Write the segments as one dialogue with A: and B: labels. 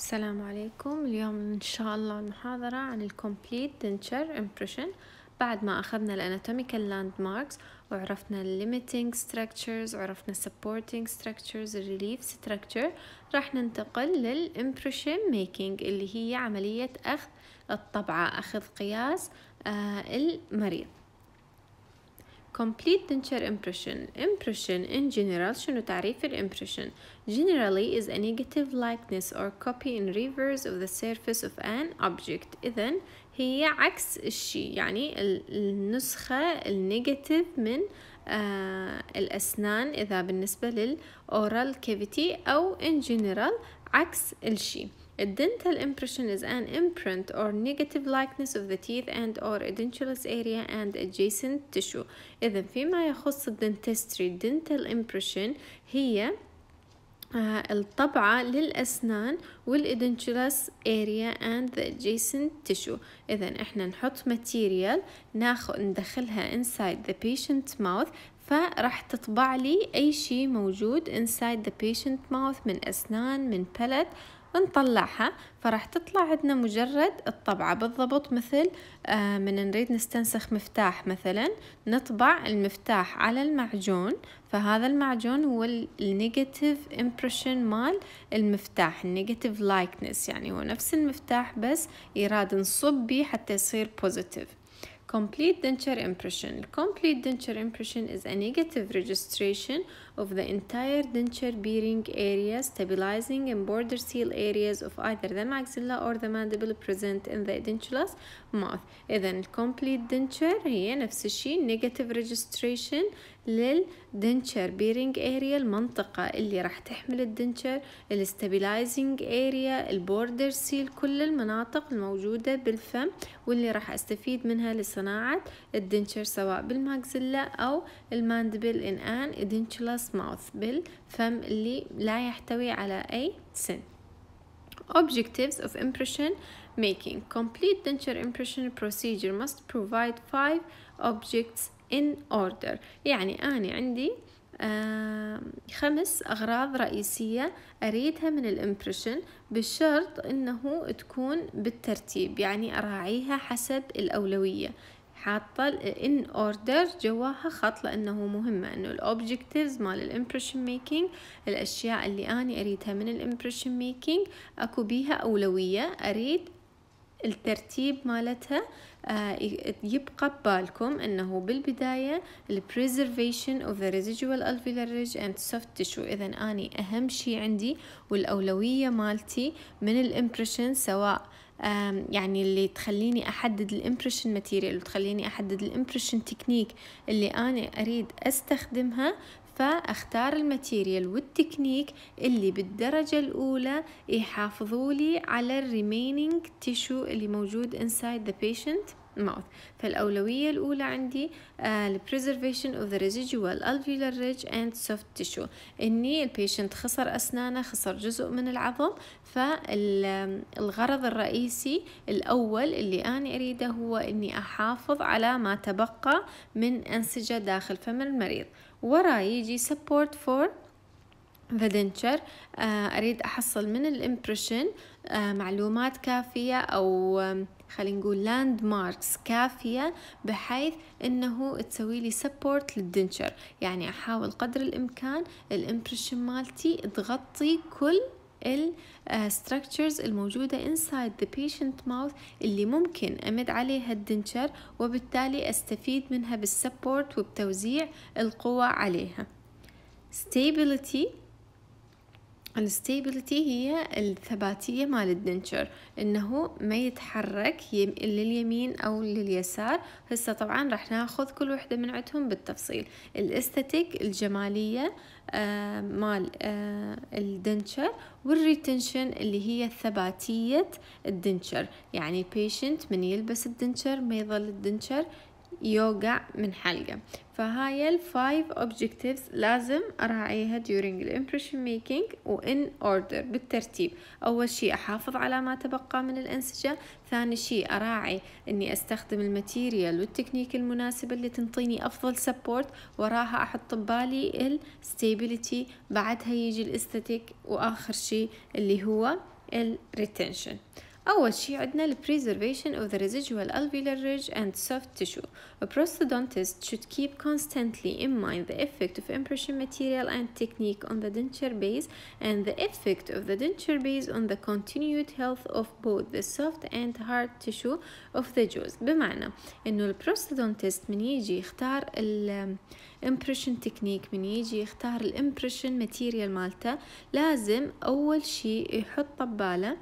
A: السلام عليكم اليوم إن شاء الله المحاضرة عن ال Complete Denture Impression بعد ما أخذنا ال Anatomical Landmarks وعرفنا ال Limiting Structures وعرفنا Supporting Structures ال Relief Structure راح ننتقل لل Impression Making اللي هي عملية أخذ الطبعة أخذ قياس آه المريض complete denture impression impression in general شنو تعريف ال impression generally is a negative likeness or copy in reverse of the surface of an object إذن هي عكس الشيء يعني النسخة النيجاتيف من آه الأسنان إذا بالنسبة للأورال cavity أو in general عكس الشيء A dental impression is an imprint or negative likeness of the teeth and or edentulous area and adjacent tissue. إذا فيما يخص الدنتستري dental impression هي آه الطبعة للأسنان والإدنتشولس area and the adjacent tissue إذا إحنا نحط material ناخذ ندخلها inside the patient mouth فراح تطبع لي أي شيء موجود inside the patient mouth من أسنان من palate نطلعها فراح تطلع عندنا مجرد الطبعة. بالضبط مثل آه من نريد نستنسخ مفتاح مثلا نطبع المفتاح على المعجون فهذا المعجون هو ال negative impression مال المفتاح ال negative likeness يعني هو نفس المفتاح بس يراد نصب بيه حتى يصير positive Complete denture impression. Complete denture impression is a negative registration of the entire denture bearing area stabilizing and border seal areas of either the maxilla or the mandible present in the edentulous mouth. إذا complete denture هي نفس الشيء negative registration لل denture bearing area المنطقة اللي راح تحمل الدنشر ال stabilizing area ال border seal كل المناطق الموجودة بالفم واللي راح أستفيد منها لصناعة ال denture سواء بال maxilla أو ال mandible edentulous mouth بالفم اللي لا يحتوي على أي سن. Objectives of impression making. Complete denture impression procedure must provide five objects in order. يعني أنا عندي خمس أغراض رئيسية أريدها من ال impression بالشرط أنه تكون بالترتيب يعني أراعيها حسب الأولوية. حاطة in order جواها خط لأنه مهمة أنه ال objectives مال ال impression making الأشياء اللي أنا أريدها من ال impression making أكو بيها أولوية أريد الترتيب مالتها يبقى ببالكم إنه بالبداية ال preservation of the residual alveolar ridge and soft tissue. إذا أني أهم شي عندي والأولوية مالتي من ال impression سواء يعني اللي تخليني أحدد ال impression material وتخليني أحدد ال impression technique اللي أنا أريد أستخدمها فاختار ال material وال technique اللي بالدرجة الأولى يحافظوا لي على ال remaining tissue اللي موجود inside the patient mouth. فالأولوية الأولى عندي uh, preservation of the residual alveolar ridge and soft tissue. إني ال patient خسر أسنانه خسر جزء من العظم فالغرض الرئيسي الأول اللي أنا أريده هو إني أحافظ على ما تبقى من أنسجة داخل فم المريض. وراها يجي support for the denture أريد أحصل من ال impression معلومات كافية أو خلينا نقول landmarks كافية بحيث إنه تسوي لي support لل denture يعني أحاول قدر الإمكان ال impression مالتي تغطي كل ال structures الموجودة inside the patient mouth اللي ممكن أمد عليها ال denture وبالتالي أستفيد منها بال support وبتوزيع القوة عليها. Stability ال stability هي الثباتية مال ال denture إنه ما يتحرك لليمين أو لليسار. هسه طبعا راح ناخذ كل وحدة من عندهم بالتفصيل. ال esthetic الجمالية آه مال آه ال denture وال retention اللي هي ثباتية ال denture. يعني ال patient من يلبس ال denture ما يظل ال denture. يوقع من حلقة. فهاي ال five objectives لازم أراعيها during impression making و in order بالترتيب. أول شي أحافظ على ما تبقى من الأنسجة. ثاني شي أراعي أني أستخدم ال material وال technique المناسبة اللي تنطيني أفضل support وراها أحط ببالي ال stability بعدها يجي ال esthetic وآخر شي اللي هو الريتنشن أول شي عندنا ال preservation of the residual alveolar ridge and soft tissue. A prosthodontist should keep constantly in mind the effect of impression material and technique on the denture base and the effect of the denture base on the continued health of both the soft and hard tissue of the jaws. بمعنى إنه البروستودونتست من يجي يختار ال impression technique من يجي يختار الامبريشن ماتيريال مالته لازم أول شي يحط بباله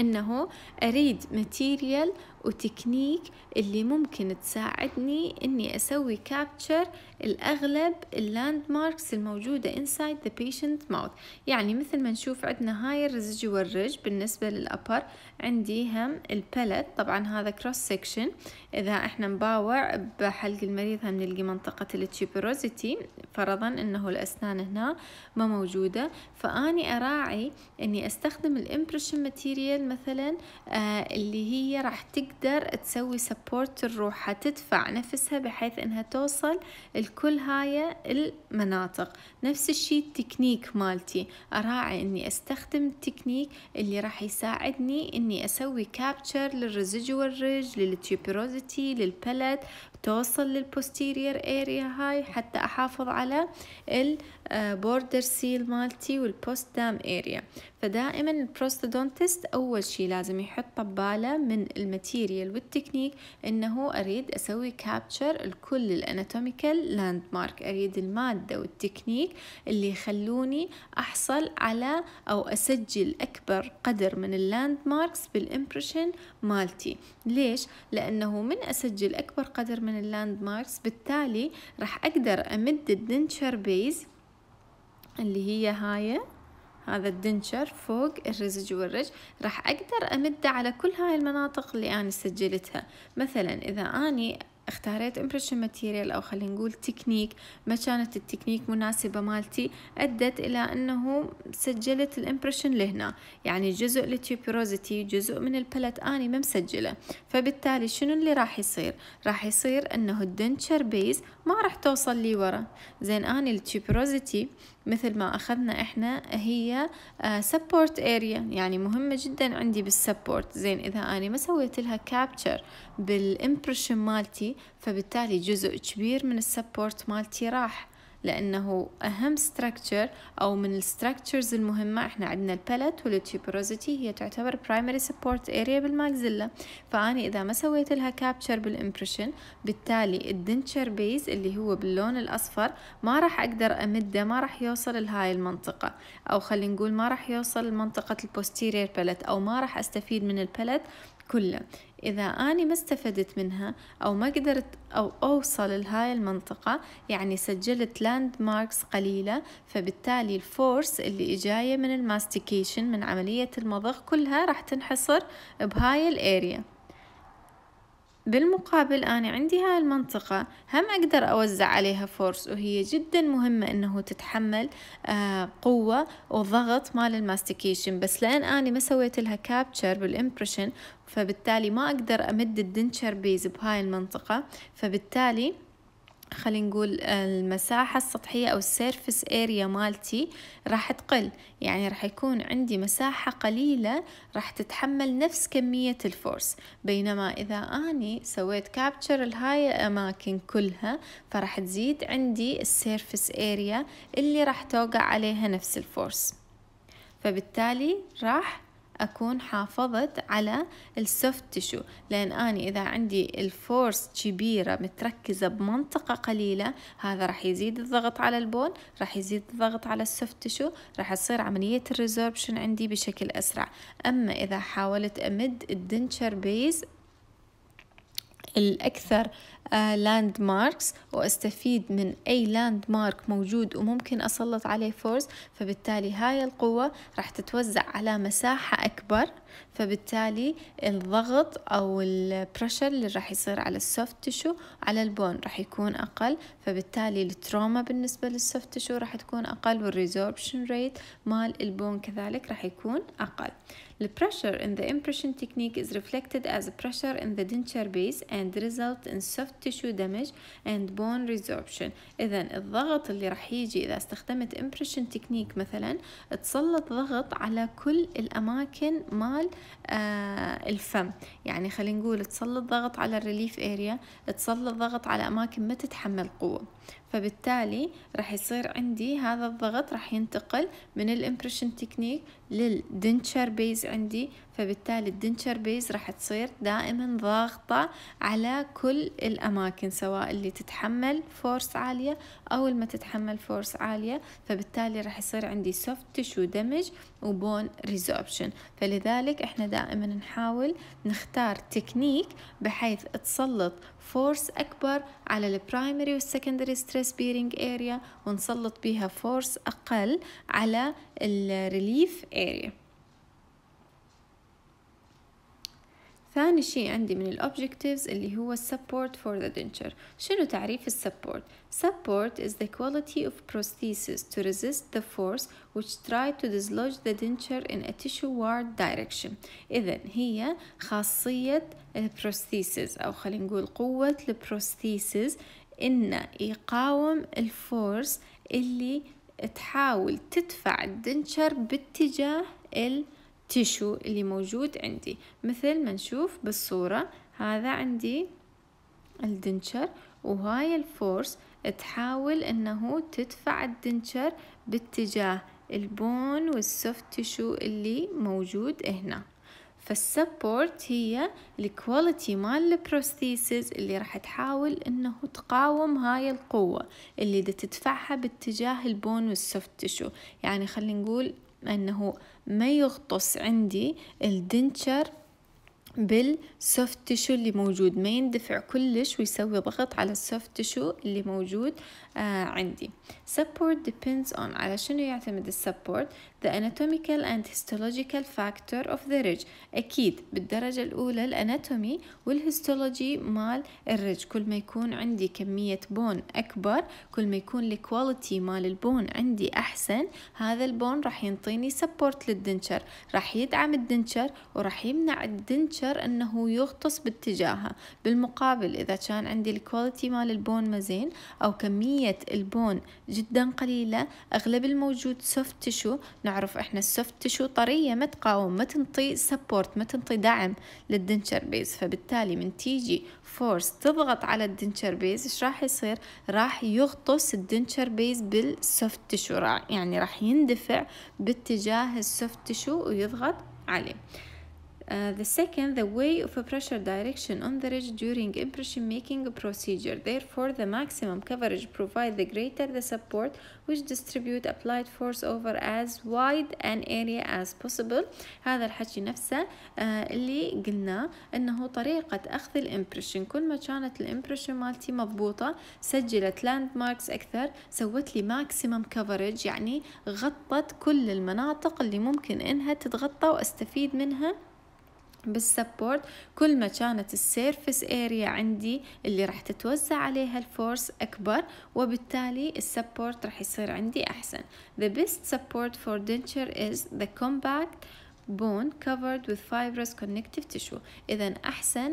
A: إنه أريد material و technique اللي ممكن تساعدني إني أسوي capture لأغلب ال landmarks الموجودة inside the patient mouth. يعني مثل ما نشوف عندنا هاي ال residual ridge بالنسبة لل upper عندي هم ال palate طبعا هذا cross section إذا إحنا نباوع بحلق المريض هم نلقي منطقة ال tuberosity فرضا إنه الأسنان هنا ما موجودة. فأني أراعي إني أستخدم ال impression material مثلا آه اللي هي راح تقدر تسوي support لروحها تدفع نفسها بحيث إنها توصل لكل هاي المناطق. نفس الشي التكنيك مالتي. أراعي إني أستخدم التكنيك اللي راح يساعدني إني أسوي capture لل residual ridge لل tuberosity لل palate توصل لل posterior area هاي حتى أحافظ على ال border seal مالتي وال post dam area فدائما ال prosthodontist أول شي لازم يحط بباله من ال material وال technique إنه أريد أسوي capture لكل ال anatomical landmark أريد المادة والتكنيك اللي يخلوني أحصل على أو أسجل أكبر قدر من ال landmarks بال impression مالتي. ليش؟ لأنه من أسجل أكبر قدر من ال landmarks بالتالي راح أقدر أمد ال denture base اللي هي هاي هذا ال denture فوق ال residual ridge راح أقدر أمده على كل هاي المناطق اللي أنا سجلتها. مثلا إذا أني اختاريت impression material أو خلينا نقول تكنيك ما كانت التكنيك مناسبة مالتي أدت إلى أنه سجلت ال impression لهنا. يعني جزء لل tuberosity جزء من ال palate أني ما مسجلة فبالتالي شنو اللي راح يصير؟ راح يصير أنه ال denture base ما راح توصل لي ورا. زين أني ال tuberosity مثل ما أخذنا إحنا هي support uh, area يعني مهمة جدا عندي بال support زين إذا أنا ما سويت لها capture بال impression مالتي فبالتالي جزء كبير من ال support مالتي راح. لأنه أهم structure أو من ال structures المهمة. إحنا عندنا ال palate وال tuberosity هي تعتبر primary support area بال maxilla فأني إذا ما سويت لها capture بال impression بالتالي ال denture base اللي هو باللون الأصفر ما راح أقدر أمده ما راح يوصل لهاي المنطقة. أو خلينا نقول ما راح يوصل لمنطقة ال posterior palate أو ما راح أستفيد من ال palate كله. إذا أنا ما استفدت منها أو ما قدرت أو أوصل لهاي المنطقة يعني سجلت landmarks قليلة فبالتالي ال force اللي جاية من ال mastication من عملية المضغ كلها راح تنحصر بهاي ال area. بالمقابل أنا عندي هاي المنطقة هم أقدر أوزع عليها force وهي جدا مهمة إنه تتحمل آه قوة وضغط مال ال mastication. بس لأن أنا ما سويت لها capture بال impression فبالتالي ما أقدر أمد ال denture base بهاي المنطقة. فبالتالي خلينا نقول المساحة السطحية أو ال surface area مالتي راح تقل. يعني راح يكون عندي مساحة قليلة راح تتحمل نفس كمية ال force. بينما إذا أني سويت capture لهاي الأماكن كلها فراح تزيد عندي ال surface area اللي راح توقع عليها نفس ال force. فبالتالي راح أكون حافظت على ال soft tissue لأن أنا إذا عندي ال force كبيرة متركزة بمنطقة قليلة هذا راح يزيد الضغط على ال bone راح يزيد الضغط على ال soft tissue راح تصير عملية ال resorption عندي بشكل أسرع. أما إذا حاولت أمد ال denture base الأكثر land uh, marks وأستفيد من أي landmark موجود وممكن أسلط عليه force فبالتالي هاي القوة راح تتوزع على مساحة أكبر. فبالتالي الضغط أو ال pressure اللي راح يصير على ال soft tissue على ال bone راح يكون أقل. فبالتالي ال trauma بالنسبة لل soft tissue راح تكون أقل وال resorption rate مال ال bone كذلك راح يكون أقل. The pressure in the impression technique is reflected as pressure in the denture base and result in soft tissue damage and bone resorption. إذا الضغط اللي راح يجي إذا استخدمت impression technique مثلا تسلط ضغط على كل الأماكن مال آه الفم. يعني خلينا نقول تسلط ضغط على ال relief area تسلط ضغط على أماكن ما تتحمل قوة. فبالتالي راح يصير عندي هذا الضغط راح ينتقل من ال impression technique لل denture base عندي. فبالتالي ال denture base راح تصير دائما ضاغطة على كل الأماكن سواء اللي تتحمل force عالية أو اللي ما تتحمل force عالية. فبالتالي راح يصير عندي soft tissue damage و bone resorption فلذلك إحنا دائما نحاول نختار تكنيك بحيث تسلط force أكبر على ال primary وال secondary stress bearing area ونسلط بيها force أقل على ال relief area ثاني شيء عندي من ال objectives اللي هو support for the denture شنو تعريف ال support؟ support is the quality of prosthesis to resist the force which try to dislodge the denture in a tissue-ward direction إذا هي خاصية ال prosthesis أو خلينا نقول قوة ال prosthesis إنه يقاوم ال force اللي تحاول تدفع ال denture باتجاه ال tissue اللي موجود عندي. مثل ما نشوف بالصورة هذا عندي ال denture وهاي ال force تحاول إنه تدفع ال denture باتجاه ال bone وال soft tissue اللي موجود هنا. فال support هي ال quality مال ال prosthesis اللي راح تحاول إنه تقاوم هاي القوة اللي دا تدفعها باتجاه ال bone وال soft tissue يعني خلينا نقول إنه ما يغطس عندي ال denture بال soft tissue اللي موجود. ما يندفع كلش ويسوي ضغط على ال soft tissue اللي موجود آه عندي. Support depends on على شنو يعتمد ال support the anatomical and histological factor of the ridge. أكيد بالدرجة الأولى ال anatomy وال histology مال الرج كل ما يكون عندي كمية bone أكبر كل ما يكون ال quality مال ال bone عندي أحسن هذا ال bone راح ينطيني support لل denture. راح يدعم ال denture وراح يمنع ال denture أنه يغطس باتجاهها بالمقابل إذا كان عندي ال quality مال ال bone مو زين أو كمية ال bone جدا قليلة أغلب الموجود soft tissue نعرف إحنا ال soft tissue طرية ما تقاوم ما تنطي support ما تنطي دعم لل denture base. فبالتالي من تيجي force تضغط على ال denture base إيش راح يصير؟ راح يغطس ال denture base بال soft tissue. يعني راح يندفع باتجاه ال soft tissue ويضغط عليه. Uh, the second, the way of a pressure direction on the ridge during impression making procedure. Therefore, the maximum coverage provide the greater the support which distribute applied force over as wide an area as possible. هذا الحكي نفسه uh, اللي قلنا انه طريقة اخذ ال impression كل ما كانت ال impression مالتي مضبوطة سجلت landmarks أكثر سوت لي maximum coverage يعني غطت كل المناطق اللي ممكن انها تتغطى واستفيد منها بال support كل ما كانت ال surface area عندي اللي راح تتوزع عليها ال force أكبر وبالتالي ال support راح يصير عندي أحسن. The best support for denture is the compact bone covered with fibrous connective tissue. إذا أحسن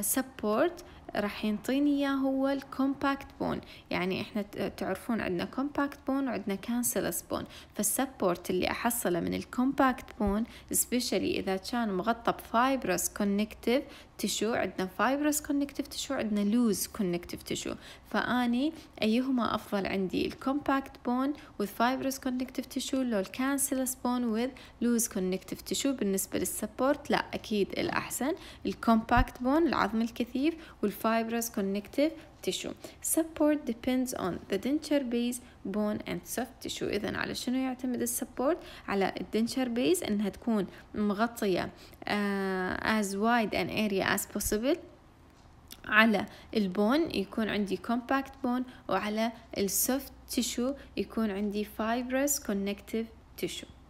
A: support uh, راح ينطيني إياه هو ال compact bone يعني إحنا تعرفون عندنا compact bone وعندنا cancellous bone فال support اللي أحصله من ال compact bone specially إذا كان مغطى ب fibrous connective tissue عندنا fibrous connective tissue عندنا loose connective tissue فأني أيهما أفضل عندي؟ ال compact bone with fibrous connective tissue لو ال cancellous bone with loose connective tissue. بالنسبة لل support لا أكيد الأحسن. ال compact bone العظم الكثيف وال fibrous connective tissue support depends on the denture base bone and soft tissue إذا على شنو يعتمد ال support على ال denture base إنها تكون مغطية uh, as wide an area as possible على ال bone يكون عندي compact bone وعلى ال soft tissue يكون عندي fibrous connective tissue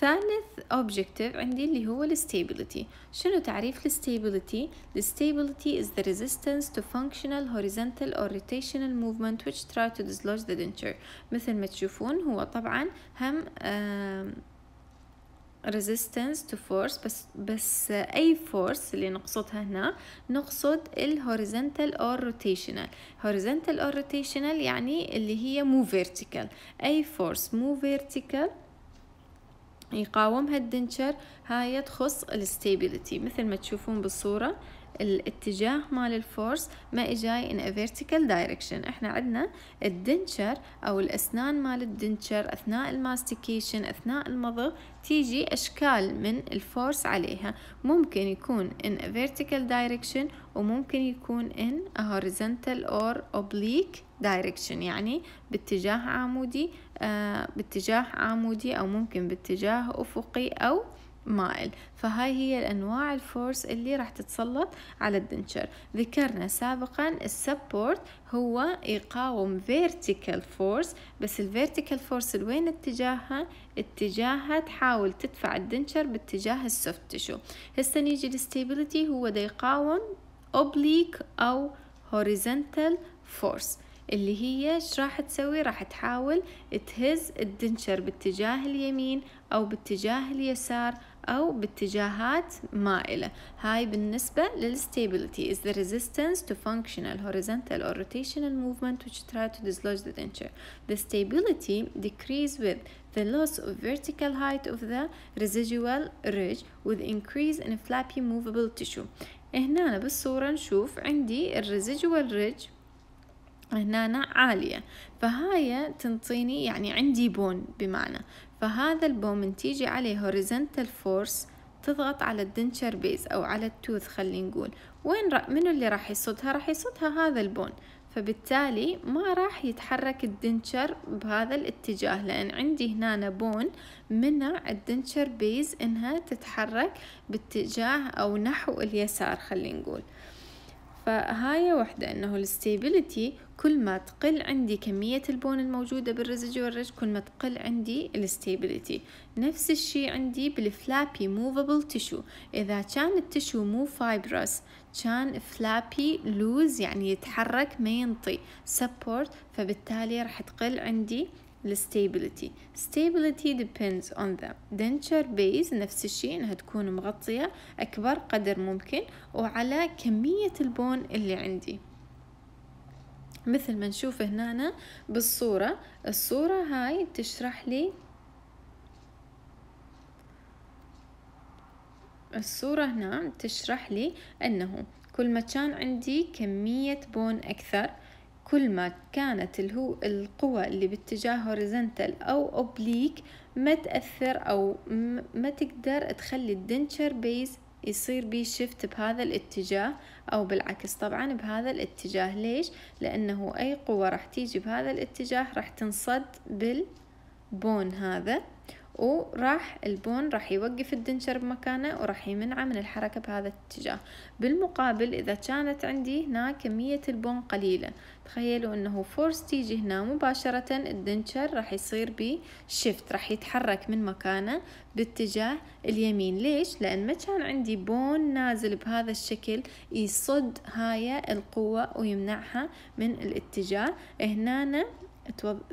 A: ثالث objective عندي اللي هو الستابيليتي شنو تعريف الستابيليتي الستابيليتي is the resistance to functional horizontal or rotational movement which try to dislodge the denture مثل ما تشوفون هو طبعا هم resistance to force بس بس أي force اللي نقصدها هنا نقصد ال horizontal or rotational horizontal or rotational يعني اللي هي مو vertical أي force مو vertical يقاومها ال denture هاي تخص ال stability مثل ما تشوفون بالصورة الاتجاه مال ال force ما إجاي a vertical direction. إحنا عندنا ال denture أو الأسنان مال ال denture أثناء ال mastication أثناء المضغ تيجي أشكال من ال force عليها. ممكن يكون a vertical direction وممكن يكون a horizontal or oblique direction يعني باتجاه عمودي آه باتجاه عمودي أو ممكن باتجاه أفقي أو مائل فهاي هي الأنواع ال force اللي راح تتسلط على ال denture. ذكرنا سابقا ال support هو يقاوم vertical force بس ال vertical force لوين اتجاهها؟ اتجاهها تحاول تدفع ال denture باتجاه ال soft tissue هسه نيجي الستابيليتي هو دا يقاوم oblique أو horizontal force. اللي هي إيش راح تسوي؟ راح تحاول تهز الدنشر باتجاه اليمين أو باتجاه اليسار أو باتجاهات مائلة هاي بالنسبة للstability is the resistance to functional horizontal or rotational movement which try to dislodge the denture. The stability decrease with the loss of vertical height of the residual ridge with increase in flappy movable tissue. هنا بالصورة نشوف عندي ال residual ridge هنا عالية فهاي تنطيني يعني عندي bone بمعنى فهذا ال bone من تيجي عليه horizontal force تضغط على ال denture base أو على ال tooth خلينا نقول. وين را منو اللي راح يصدها راح يصدها هذا ال bone. فبالتالي ما راح يتحرك ال denture بهذا الاتجاه لأن عندي هنا bone منع ال denture base إنها تتحرك باتجاه أو نحو اليسار خلينا نقول. فهاي وحدة إنه ال stability كل ما تقل عندي كمية ال bone الموجودة بال residual ridge كل ما تقل عندي ال stability نفس الشي عندي بال flappy movable tissue إذا كان ال tissue مو fibrous كان flappy loose يعني يتحرك ما ينطي support فبالتالي راح تقل عندي ال stability stability depends on the denture base نفس الشيء إنها تكون مغطية أكبر قدر ممكن وعلى كمية ال bone اللي عندي. مثل ما نشوف هنا بالصورة الصورة هاي تشرح لي الصورة هنا تشرح لي أنه كل ما كان عندي كمية bone أكثر كل ما كانت الهو القوة اللي باتجاه horizontal أو oblique ما تأثر أو ما تقدر تخلي ال denture base يصير بي shift بهذا الاتجاه أو بالعكس. طبعا بهذا الاتجاه. ليش؟ لأنه أي قوة راح تيجي بهذا الاتجاه راح تنصد بال bone هذا. وراح ال bone راح يوقف ال denture بمكانه وراح يمنعه من الحركة بهذا الاتجاه. بالمقابل إذا كانت عندي هنا كمية ال bone قليلة تخيلوا أنه force تيجي هنا مباشرة ال denture راح يصير بي shift راح يتحرك من مكانه باتجاه اليمين. ليش؟ لأن ما كان عندي bone نازل بهذا الشكل يصد هاي القوة ويمنعها من الاتجاه. هنا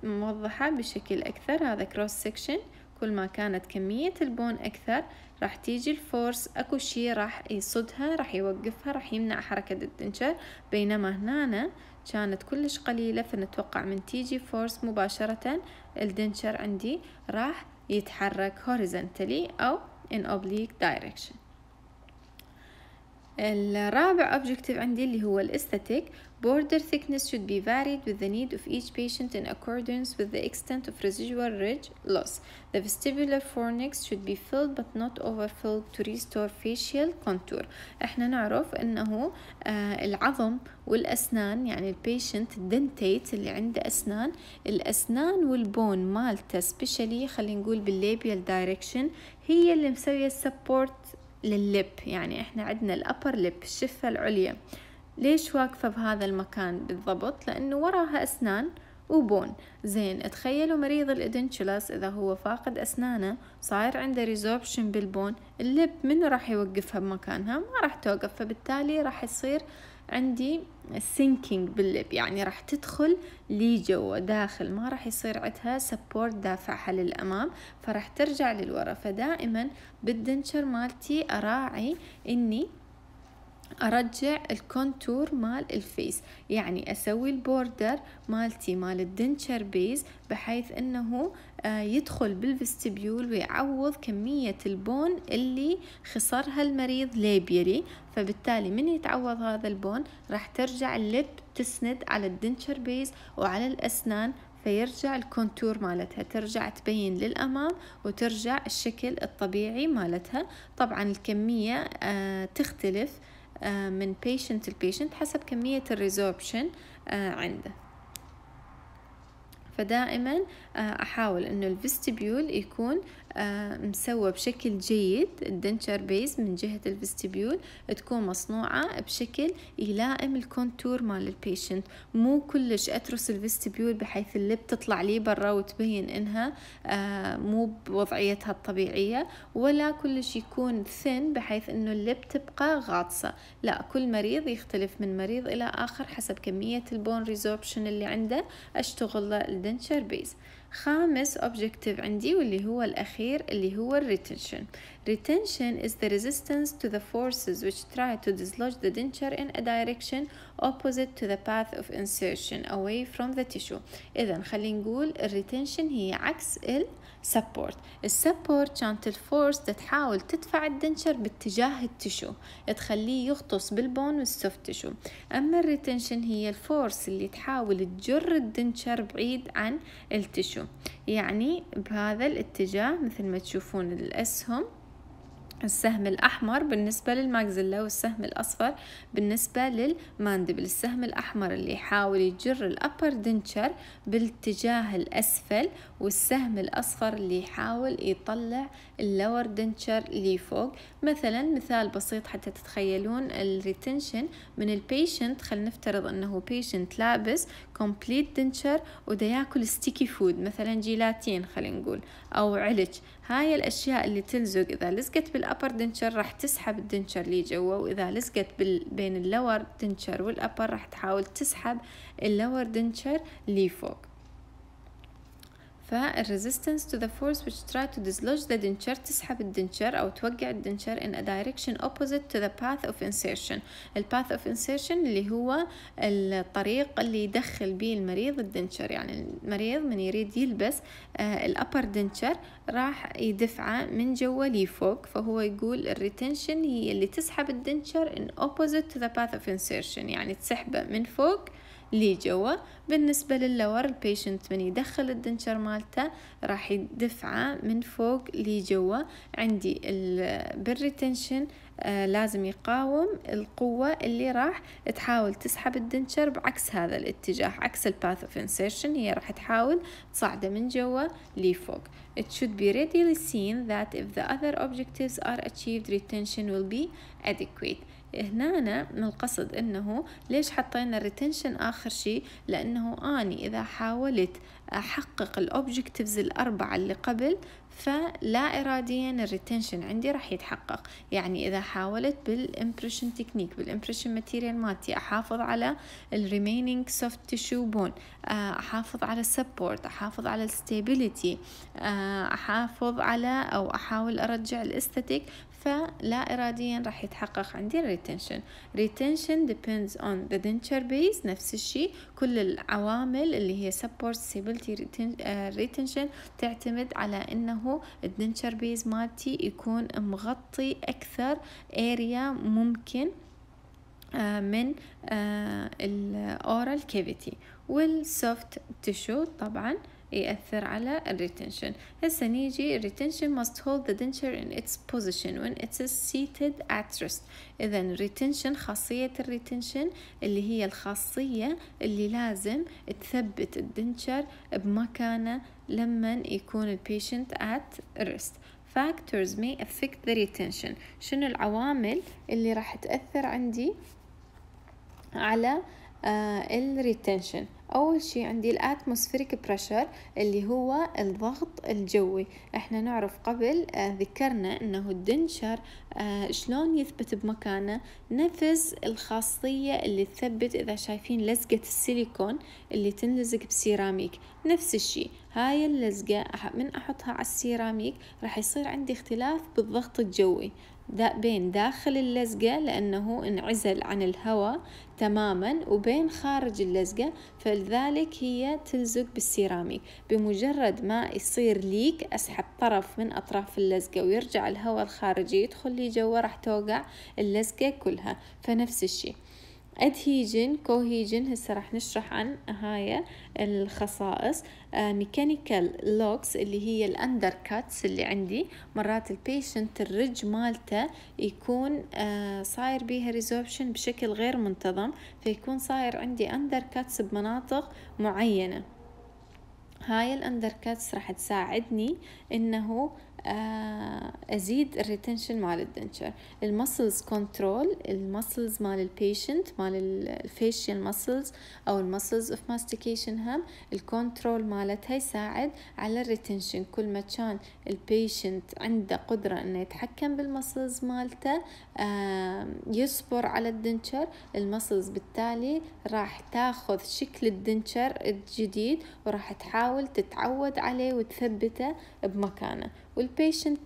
A: موضحة بشكل أكثر هذا cross section كل ما كانت كمية ال bone أكثر راح تيجي ال force. أكو شي راح يصدها راح يوقفها راح يمنع حركة ال denture بينما هنا كانت كلش قليلة فنتوقع من تيجي force مباشرة ال denture عندي راح يتحرك horizontally أو in oblique direction. الرابع objective عندي اللي هو ال esthetic border thickness should be varied with the need of each patient in accordance with the extent of residual ridge loss. The vestibular fornix should be filled but not overfilled to restore facial contour. إحنا نعرف انه آه العظم والاسنان يعني البيشنت dentate اللي عنده اسنان الاسنان والبون مالته سبيشالي خلينا نقول بالليبيال دايركشن هي اللي مسويه support لل lip. يعني إحنا عندنا ال upper lip الشفة العليا. ليش واقفة بهذا المكان بالضبط؟ لأنه وراها أسنان و bone. زين تخيلوا مريض ال edentulous إذا هو فاقد أسنانه صاير عنده resorption بال bone ال lip منو راح يوقفها بمكانها؟ ما راح توقف فبالتالي راح يصير عندي sinking بال lip يعني راح تدخل لي جوا داخل ما راح يصير عندها support دافعها للأمام فراح ترجع للورا. فدائما بال denture مالتي أراعي إني أرجع ال contour مال ال face يعني أسوي ال border مالتي مال ال denture base بحيث إنه آه، يدخل بال vestibule ويعوض كمية ال bone اللي خسرها المريض labially. فبالتالي من يتعوض هذا ال bone؟ راح ترجع ال lip تسند على ال denture base وعلى الأسنان فيرجع ال contour مالتها. ترجع تبين للأمام وترجع الشكل الطبيعي مالتها. طبعا الكمية آه، تختلف من patient patient حسب كمية ال resorption آه، عنده. فدائما آه، أحاول إنه ال vestibule يكون آه، مسوى بشكل جيد ال denture base من جهة ال vestibule تكون مصنوعة بشكل يلائم ال contour مال ال patient مو كلش أترس ال vestibule بحيث ال lip تطلع لي برا وتبين إنها آه، مو بوضعيتها الطبيعية ولا كلش يكون thin بحيث إنه ال lip تبقى غاطسة. لا كل مريض يختلف من مريض إلى آخر حسب كمية ال bone resorption اللي عنده أشتغل ال denture base. خامس objective عندي واللي هو الأخير اللي هو retention retention is the resistance to the forces which try to dislodge the denture in a direction opposite to the path of insertion away from the tissue إذا خلينا نقول retention هي عكس ال support. السبورت كانت الفورس تحاول تدفع الدنشر باتجاه التشو تخليه يغطس بال bone وال soft tissue. أما ال retention هي ال force اللي تحاول تجر ال denture بعيد عن ال tissue. يعني بهذا الاتجاه مثل ما تشوفون الأسهم السهم الأحمر بالنسبة لل maxilla والسهم الأصفر بالنسبة لل mandible السهم الأحمر اللي يحاول يجر ال upper denture بالاتجاه الأسفل والسهم الأصفر اللي يحاول يطلع ال lower denture لفوق مثلا مثال بسيط حتى تتخيلون ال retention من ال patient. خل نفترض أنه patient لابس complete denture ودا ياكل sticky food مثلا gelatin خلينا نقول أو علج. هاي الأشياء اللي تلزق إذا لزقت بال upper denture راح تسحب ال denture اللي جوا وإذا لزقت بين ال lower denture وال upper راح تحاول تسحب ال lower denture لفوق فال resistance to the force which try to dislodge the denture تسحب ال denture أو توقع ال denture in a direction opposite to the path of insertion. ال path of insertion اللي هو الطريق اللي يدخل به المريض ال denture يعني المريض من يريد يلبس آه ال upper denture راح يدفعه من جوا لفوق فهو يقول ال retention هي اللي تسحب ال denture in opposite to the path of insertion. يعني تسحبه من فوق لي جوا. بالنسبة لل lower ال patient من يدخل ال denture مالته راح يدفعه من فوق لي جوا. عندي بال retention آه لازم يقاوم القوة اللي راح تحاول تسحب ال denture بعكس هذا الاتجاه عكس ال path of insertion هي راح تحاول تصعده من جوا لفوق It should be readily seen that if the other objectives are achieved retention will be adequate. هنا من القصد إنه ليش حطينا ال retention آخر شيء؟ لأنه آني إذا حاولت أحقق ال objectives الأربعة اللي قبل فلا إراديا ال retention عندي راح يتحقق. يعني إذا حاولت بال impression technique بال impression material مالتي أحافظ على ال remaining soft tissue bone أحافظ على ال support أحافظ على ال stability أحافظ على أو أحاول أرجع ال esthetic فلا إراديا راح يتحقق عندي ال retention. retention depends on the denture base نفس الشيء. كل العوامل اللي هي support stability retention تعتمد على إنه ال denture base مالتي يكون مغطي أكثر area ممكن من ال oral cavity وال soft tissue طبعا. يأثر على ال retention. هسه نيجي retention must hold the denture in its position when it is seated at rest. إذا retention خاصية ال retention اللي هي الخاصية اللي لازم تثبت ال denture بمكانه لما يكون ال patient at rest. Factors may affect the retention. شنو العوامل اللي راح تأثر عندي على ال retention أول شي عندي ال atmospheric pressure اللي هو الضغط الجوي. إحنا نعرف قبل آه ذكرنا إنه ال denture آه شلون يثبت بمكانه. نفس الخاصية اللي تثبت إذا شايفين لزقة السيليكون اللي تنلزق بسيراميك. نفس الشي. هاي اللزقة من أحطها على السيراميك راح يصير عندي اختلاف بالضغط الجوي. دا بين داخل اللزقة لأنه انعزل عن الهواء تماما وبين خارج اللزقة فلذلك هي تلزق بالسيراميك. بمجرد ما يصير ليك أسحب طرف من أطراف اللزقة ويرجع الهواء الخارجي يدخل لي جوا راح توقع اللزقة كلها. فنفس الشي. adhesion cohesion هسه راح نشرح عن هاي الخصائص. mechanical uh, locks اللي هي ال undercuts اللي عندي. مرات ال patient ال ridge مالته يكون uh, صاير بيها resorption بشكل غير منتظم فيكون صاير عندي undercuts بمناطق معينة. هاي ال undercuts راح تساعدني إنه آه، أزيد ال retention مال ال denture ال muscles control ال muscles مال ال patient مال ال facial muscles أو ال muscles of mastication هم ال control مالتها يساعد على ال retention كل ما كان ال patient عنده قدرة إنه يتحكم بال muscles مالته يصبر على ال denture ال muscles بالتالي راح تاخذ شكل ال denture الجديد وراح تحاول تتعود عليه وتثبته بمكانه. وال patient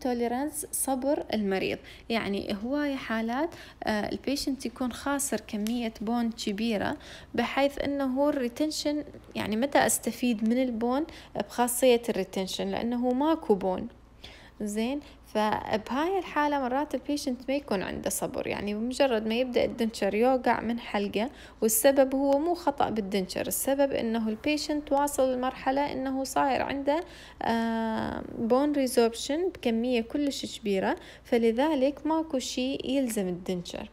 A: tolerance صبر المريض. يعني هواية حالات آه، ال patient يكون خاسر كمية bone كبيرة بحيث إنه هو ال retention يعني متى أستفيد من ال bone بخاصية ال retention لأنه ماكو bone زين؟ فبهاي الحالة مرات ال patient ما يكون عنده صبر يعني بمجرد ما يبدأ ال denture يوقع من حلقة والسبب هو مو خطأ بال denture السبب إنه ال patient واصل لمرحلة إنه صاير عنده bone resorption بكمية كلش كبيرة فلذلك ماكو شي يلزم ال denture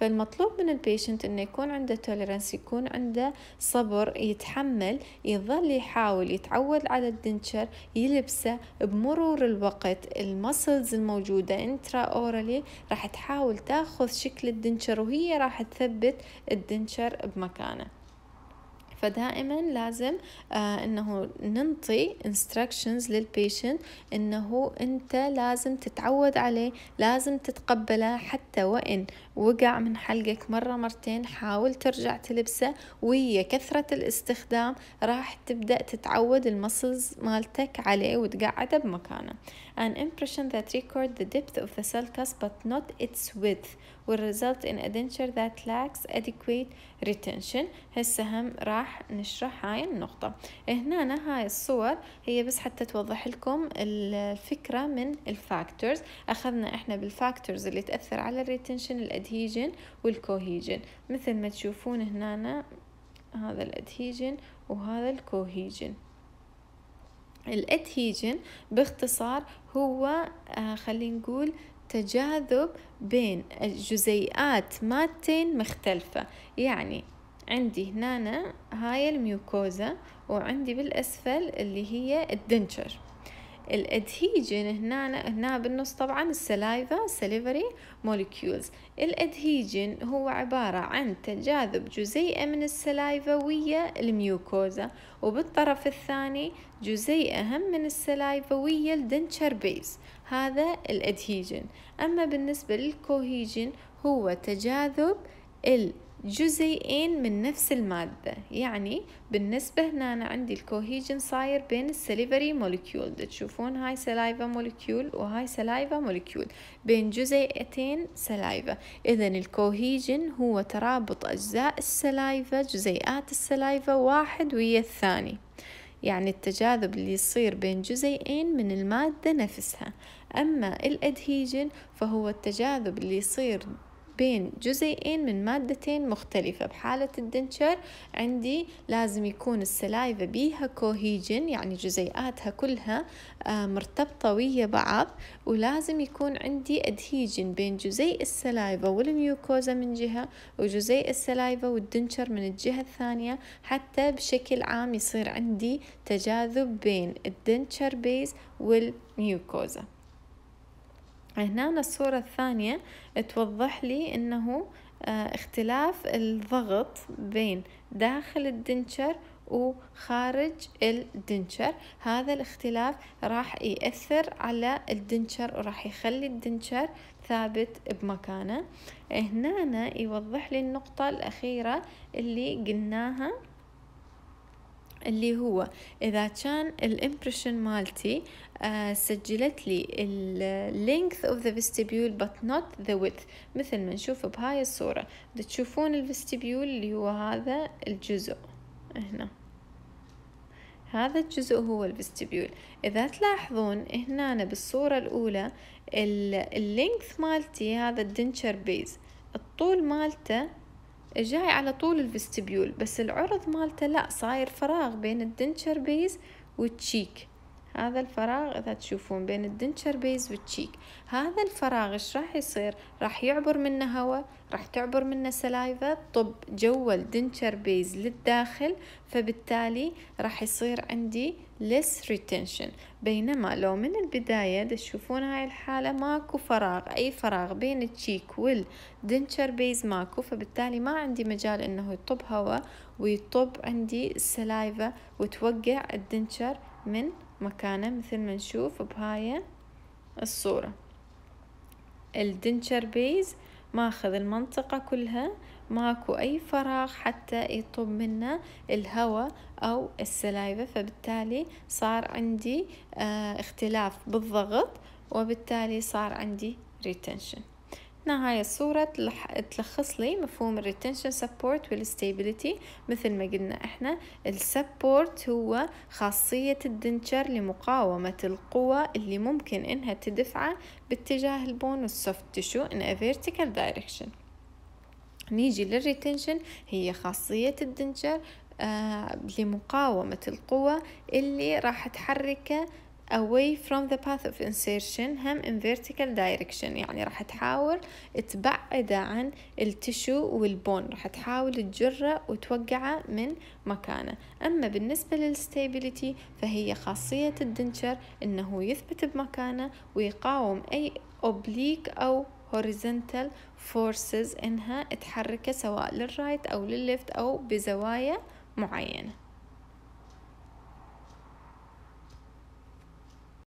A: فالمطلوب من ال patient إنه يكون عنده tolerance يكون عنده صبر يتحمل يظل يحاول يتعود على ال denture يلبسه بمرور الوقت. ال muscles الموجودة intraorally راح تحاول تأخذ شكل ال denture وهي راح تثبت ال denture بمكانه. فدائما لازم آه إنه ننطي instructions للبيشنت إنه أنت لازم تتعود عليه لازم تتقبله حتى وإن وقع من حلقك مرة مرتين حاول ترجع تلبسه ويا كثرة الاستخدام راح تبدأ تتعود المسلز مالتك عليه وتقعده بمكانه. An impression that record the depth of the cast but not its width. Will result in a denture that lacks adequate retention. هسه هم راح نشرح هاي النقطة. هنا هاي الصور هي بس حتى توضح لكم الفكرة من ال factors أخذنا إحنا بال factors اللي تأثر على ال retention ال adhesion وال cohesion مثل ما تشوفون هنا هذا ال adhesion وهذا ال cohesion ال adhesion باختصار هو آه خلينا نقول تجاذب بين جزيئات مادتين مختلفة. يعني عندي هنا هاي ال mucosa وعندي بالأسفل اللي هي ال denture ال adhesion هنا هنا بالنص طبعا ال saliva salivary molecules ال adhesion هو عبارة عن تجاذب جزيئة من ال saliva ويا ال mucosa وبالطرف الثاني جزيئة هم من ال saliva ويا ال denture base. هذا ال adhesion. أما بالنسبة لل cohesion هو تجاذب ال جزيئين من نفس المادة. يعني بالنسبة هنا أنا عندي ال cohesion صاير بين ال salivary molecule تشوفون هاي saliva molecule وهاي saliva molecule بين جزيئتين saliva. إذا ال cohesion هو ترابط أجزاء ال saliva جزيئات ال saliva واحد ويا الثاني. يعني التجاذب اللي يصير بين جزيئين من المادة نفسها. أما ال adhesion فهو التجاذب اللي يصير بين جزيئين من مادتين مختلفة. بحالة ال denture عندي لازم يكون ال saliva بيها cohesion يعني جزيئاتها كلها آه، مرتبطة ويا بعض ولازم يكون عندي adhesion بين جزيء ال saliva وال mucosa من جهة وجزيء ال saliva وال denture من الجهة الثانية. حتى بشكل عام يصير عندي تجاذب بين ال denture base وال mucosa. هنا الصورة الثانية توضح لي إنه آه، اختلاف الضغط بين داخل ال denture وخارج ال denture. هذا الاختلاف راح يأثر على ال denture وراح يخلي ال denture ثابت بمكانه. هنا يوضح لي النقطة الأخيرة اللي قلناها. اللي هو إذا كان ال impression مالتي آه سجلت لي ال length of the vestibule but not the width. مثل ما نشوف بهاي الصورة. تشوفون ال vestibule اللي هو هذا الجزء. هنا. هذا الجزء هو ال vestibule. إذا تلاحظون هنا بالصورة الأولى ال length مالتي هذا ال denture base الطول مالته جاي على طول ال vestibule بس العرض مالته لا صاير فراغ بين ال denture base وال cheek. هذا الفراغ إذا تشوفون بين ال denture base وال cheek هذا الفراغ إيش راح يصير؟ راح يعبر منه هواء راح تعبر منه saliva طب جوا ال denture base للداخل فبالتالي راح يصير عندي less retention. بينما لو من البداية تشوفون هاي الحالة ماكو فراغ أي فراغ بين ال cheek وال denture base ماكو فبالتالي ما عندي مجال إنه يطب هواء ويطب عندي ال saliva وتوقع ال denture من مكانه مثل ما نشوف بهاي الصورة. ال denture base ماخذ المنطقة كلها ماكو أي فراغ حتى يطب منه الهواء أو ال saliva. فبالتالي صار عندي آه اختلاف بالضغط وبالتالي صار عندي retention. هنا هاي الصورة تلخص لي مفهوم ال retention support وال stability مثل ما قلنا إحنا. ال support هو خاصية ال denture لمقاومة القوة اللي ممكن إنها تدفعه باتجاه ال bone وال soft tissue in a vertical direction. نيجي لل retention هي خاصية ال denture آه لمقاومة القوة اللي راح تحركه away from the path of insertion هم in vertical direction يعني راح تحاول تبعده عن ال tissue وال bone. راح تحاول تجره وتوقعه من مكانه. أما بالنسبة لل stability فهي خاصية ال denture إنه يثبت بمكانه ويقاوم أي oblique أو horizontal forces إنها تحركه سواء لل right أو لل left أو بزوايا معينة.